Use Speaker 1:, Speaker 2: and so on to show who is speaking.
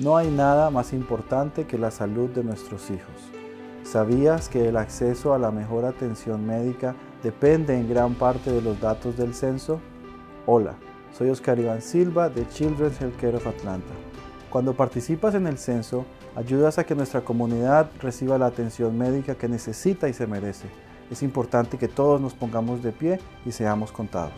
Speaker 1: No hay nada más importante que la salud de nuestros hijos. ¿Sabías que el acceso a la mejor atención médica depende en gran parte de los datos del censo? Hola, soy Oscar Iván Silva de Children's Healthcare of Atlanta. Cuando participas en el censo, ayudas a que nuestra comunidad reciba la atención médica que necesita y se merece. Es importante que todos nos pongamos de pie y seamos contados.